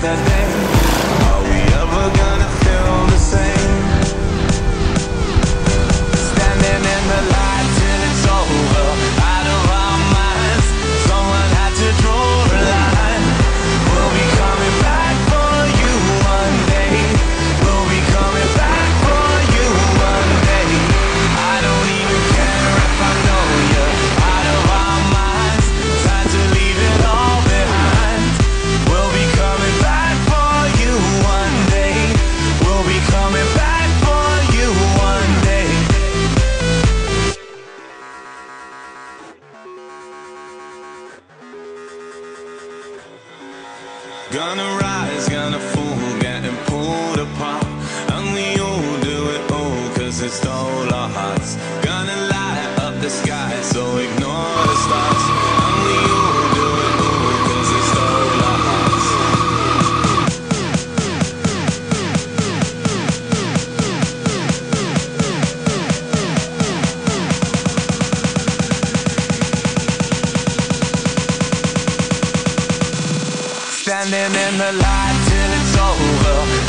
that Gonna rise, gonna fall, getting pulled apart. And we all do it all, cause it's all. standing in the light till it's over.